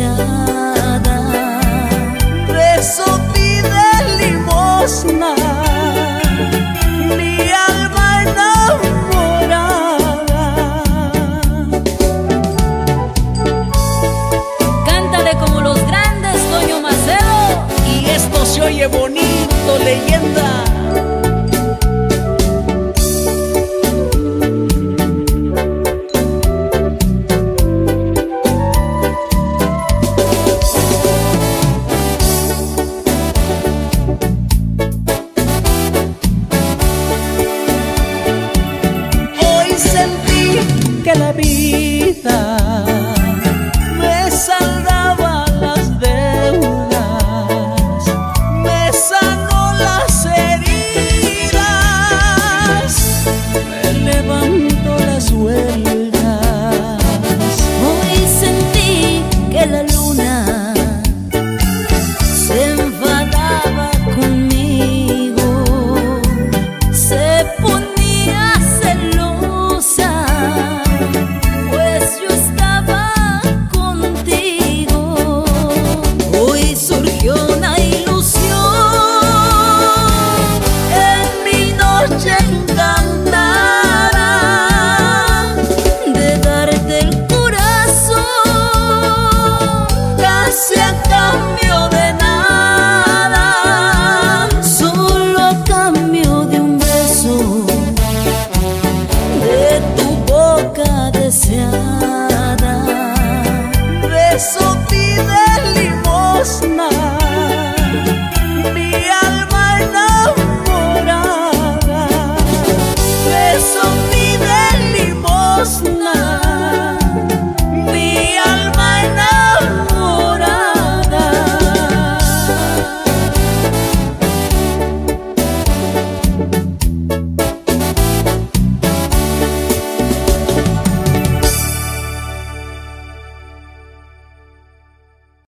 着 que la vida